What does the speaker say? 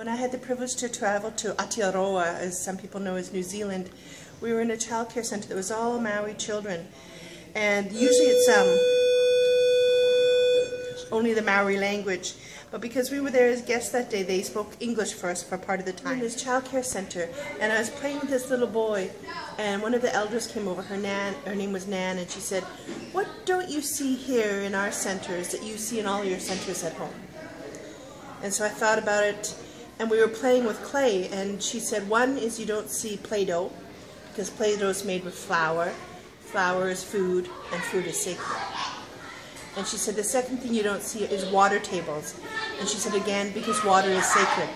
When I had the privilege to travel to Aotearoa, as some people know as New Zealand, we were in a child care center that was all Maori children. And usually it's um, only the Maori language. But because we were there as guests that day, they spoke English for us for part of the time. In this child care center, and I was playing with this little boy, and one of the elders came over. Her nan, her name was Nan, and she said, "What don't you see here in our centers that you see in all your centers at home?" And so I thought about it, and we were playing with clay, and she said, one is you don't see Play-Doh, because Play-Doh is made with flour. Flour is food, and food is sacred. And she said, the second thing you don't see is water tables. And she said again, because water is sacred.